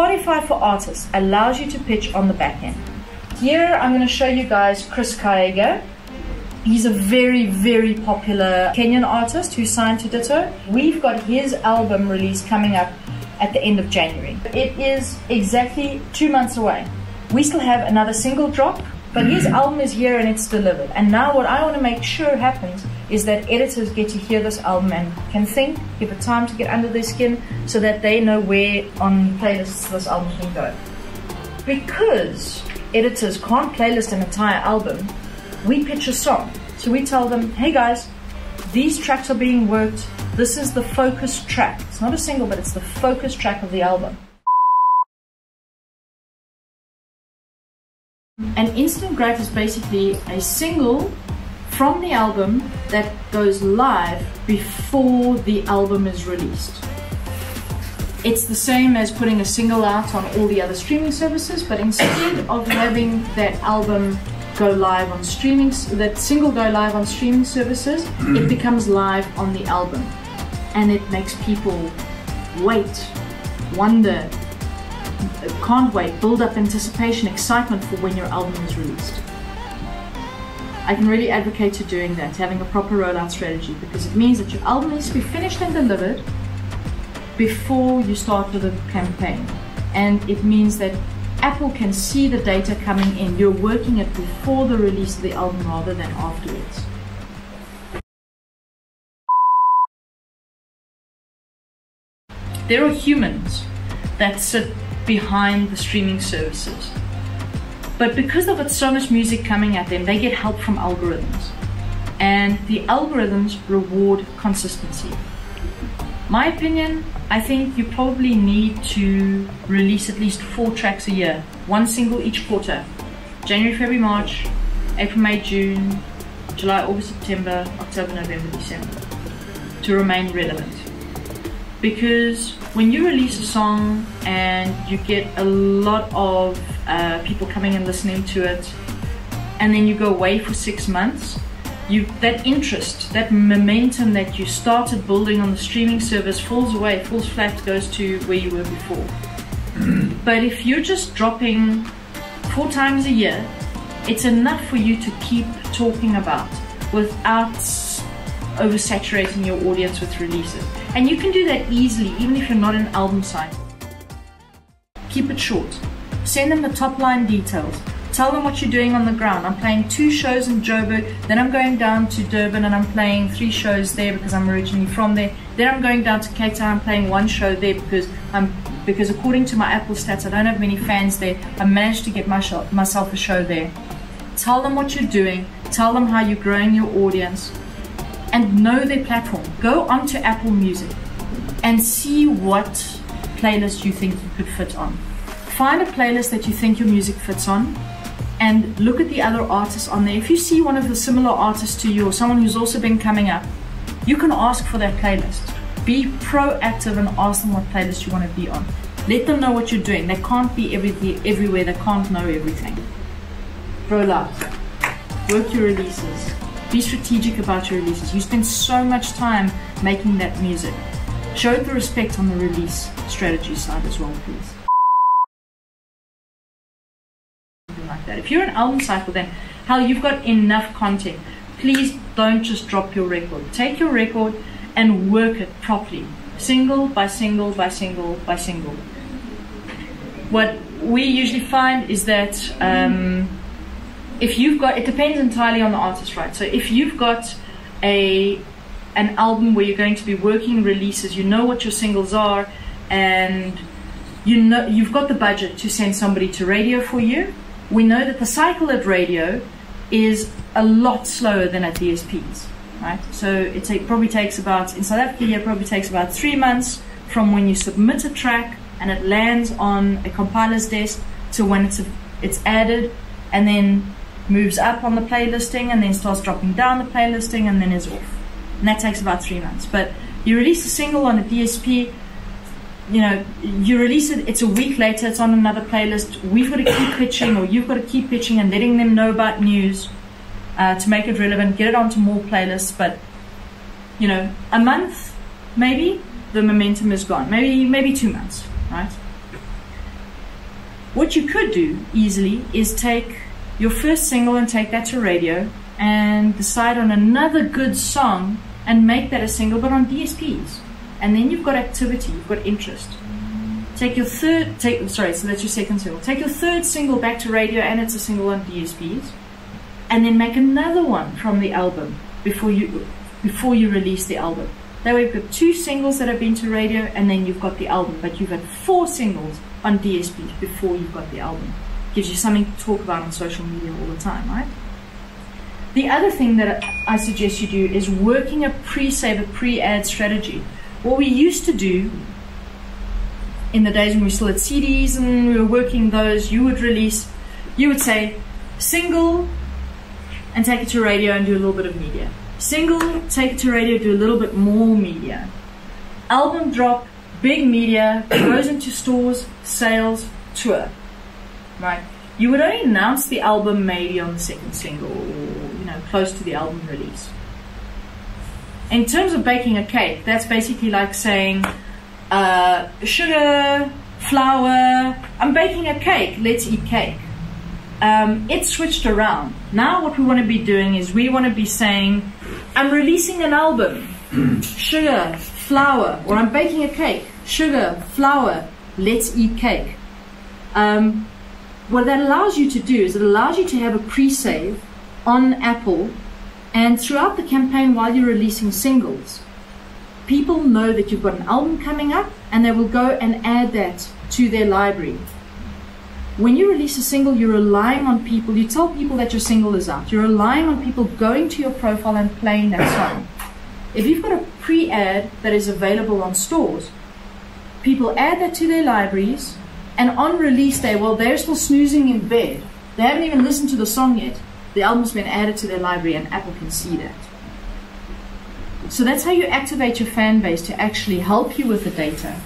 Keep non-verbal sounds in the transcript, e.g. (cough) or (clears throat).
Spotify for Artists allows you to pitch on the back end. Here I'm going to show you guys Chris Kaiga. He's a very, very popular Kenyan artist who signed to Ditto. We've got his album release coming up at the end of January. It is exactly two months away. We still have another single drop, but his (clears throat) album is here and it's delivered. And now what I want to make sure happens is that editors get to hear this album and can think, give it time to get under their skin so that they know where on playlists this album can go. Because editors can't playlist an entire album, we pitch a song. So we tell them, hey guys, these tracks are being worked. This is the focus track. It's not a single, but it's the focus track of the album. An instant grat is basically a single from the album that goes live before the album is released. It's the same as putting a single out on all the other streaming services, but instead of having that album go live on streaming, that single go live on streaming services, it becomes live on the album. And it makes people wait, wonder, can't wait, build up anticipation, excitement for when your album is released. I can really advocate to doing that, having a proper rollout strategy, because it means that your album needs to be finished and delivered before you start with the campaign. And it means that Apple can see the data coming in. You're working it before the release of the album rather than afterwards. There are humans that sit behind the streaming services. But because they've got so much music coming at them, they get help from algorithms. And the algorithms reward consistency. My opinion, I think you probably need to release at least four tracks a year, one single each quarter. January, February, March, April, May, June, July, August, September, October, November, December to remain relevant. Because when you release a song and you get a lot of uh, people coming and listening to it, and then you go away for six months, you that interest, that momentum that you started building on the streaming service falls away, falls flat, goes to where you were before. (clears throat) but if you're just dropping four times a year, it's enough for you to keep talking about without oversaturating your audience with releases. And you can do that easily, even if you're not an album site. Keep it short. Send them the top line details. Tell them what you're doing on the ground. I'm playing two shows in Joburg, then I'm going down to Durban and I'm playing three shows there because I'm originally from there. Then I'm going down to Cape Town, I'm playing one show there because I'm because according to my Apple stats, I don't have many fans there. I managed to get myself a show there. Tell them what you're doing. Tell them how you're growing your audience and know their platform. Go onto Apple Music and see what playlist you think you could fit on. Find a playlist that you think your music fits on and look at the other artists on there. If you see one of the similar artists to you or someone who's also been coming up, you can ask for that playlist. Be proactive and ask them what playlist you want to be on. Let them know what you're doing. They can't be everywhere, they can't know everything. Roll out. Work your releases. Be strategic about your releases. You spend so much time making that music. Show the respect on the release strategy side as well, please. Like that. If you're an album cycle, then hell, you've got enough content. Please don't just drop your record. Take your record and work it properly, single by single by single by single. What we usually find is that um, if you've got, it depends entirely on the artist, right? So if you've got a an album where you're going to be working releases, you know what your singles are, and you know you've got the budget to send somebody to radio for you we know that the cycle at radio is a lot slower than at DSPs, right? So it probably takes about, in South Africa it probably takes about three months from when you submit a track and it lands on a compiler's desk to when it's, a, it's added and then moves up on the playlisting and then starts dropping down the playlisting and then is off. And that takes about three months. But you release a single on a DSP, you know, you release it, it's a week later, it's on another playlist. We've got to keep pitching, or you've got to keep pitching and letting them know about news uh, to make it relevant, get it onto more playlists. But, you know, a month, maybe, the momentum is gone. Maybe, maybe two months, right? What you could do easily is take your first single and take that to radio and decide on another good song and make that a single, but on DSPs. And then you've got activity, you've got interest. Take your third, take sorry, so that's your second single. Take your third single back to radio, and it's a single on DSPs, and then make another one from the album before you before you release the album. That way, you've got two singles that have been to radio, and then you've got the album. But you've got four singles on DSPs before you've got the album. Gives you something to talk about on social media all the time, right? The other thing that I suggest you do is working a pre-save, a pre-add strategy. What we used to do in the days when we still had CDs and we were working those, you would release, you would say single and take it to radio and do a little bit of media. Single, take it to radio, do a little bit more media. Album drop, big media, (coughs) goes into stores, sales, tour. Right? You would only announce the album maybe on the second single or, you know, close to the album release. In terms of baking a cake, that's basically like saying, uh, sugar, flour. I'm baking a cake. Let's eat cake. Um, it's switched around. Now, what we want to be doing is we want to be saying, I'm releasing an album. (clears throat) sugar, flour, or I'm baking a cake. Sugar, flour. Let's eat cake. Um, what that allows you to do is it allows you to have a pre-save on Apple and throughout the campaign while you're releasing singles people know that you've got an album coming up and they will go and add that to their library. When you release a single, you're relying on people, you tell people that your single is out. You're relying on people going to your profile and playing that song. If you've got a pre add that is available on stores, people add that to their libraries, and on release day, while they're still snoozing in bed, they haven't even listened to the song yet, the album's been added to their library, and Apple can see that. So that's how you activate your fan base to actually help you with the data